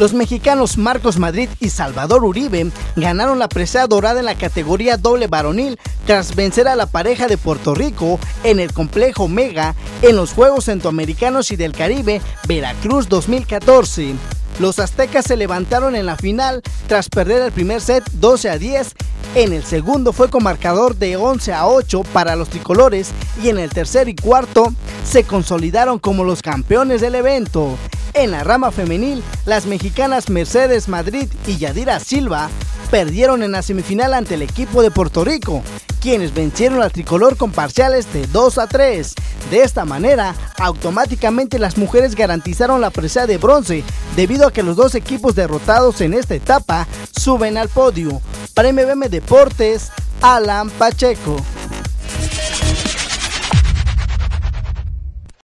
Los mexicanos Marcos Madrid y Salvador Uribe ganaron la presea dorada en la categoría doble varonil tras vencer a la pareja de Puerto Rico en el complejo Mega en los Juegos Centroamericanos y del Caribe Veracruz 2014. Los aztecas se levantaron en la final tras perder el primer set 12 a 10 en el segundo fue con marcador de 11 a 8 para los tricolores y en el tercer y cuarto se consolidaron como los campeones del evento. En la rama femenil, las mexicanas Mercedes Madrid y Yadira Silva perdieron en la semifinal ante el equipo de Puerto Rico, quienes vencieron al tricolor con parciales de 2 a 3. De esta manera, automáticamente las mujeres garantizaron la presea de bronce, debido a que los dos equipos derrotados en esta etapa suben al podio. Para MBM Deportes, Alan Pacheco.